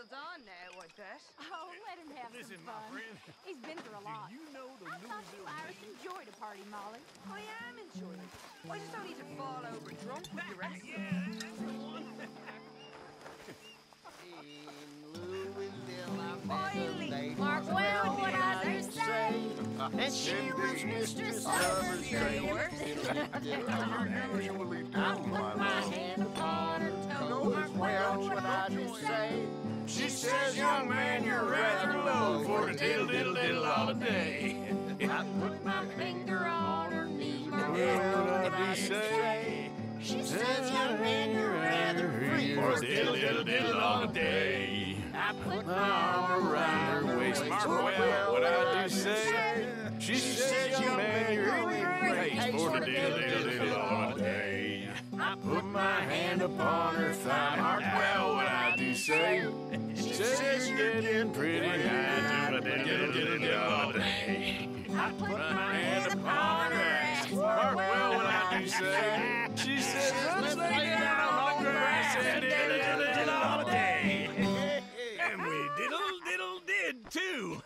diddled on now, I bet. Oh, let him have Listen, some my fun. friend. He's been through a lot. Do you know the I thought you Louisville Irish enjoyed a party, Molly. I am enjoying it. I just don't need to fall over drunk with the rest of them. Yeah, that's the one. In Louisville, I met a lady. Mark Well, what I do say. And she was Mistress Summer's Trailer. I usually do, my my love. hand upon her toe. Goes Well, what I do say. She says, young man, you're rather low for the diddle diddle diddle all day. I put my finger on her knee. Well, Well, what I do say. She says, young man, you're rather free For diddle diddle diddle all day. I put My arm around her waist, Mark, well, what I do say. She says, young man, you're in great for the diddle diddle diddle all day. I Put my hand upon her thigh, Mark, well, what I do say. Says you're getting pretty. I put my hand upon her ass. Mark well what I do say. She says, let's lay down on the grass and diddle diddle all day. And we diddle diddle did too.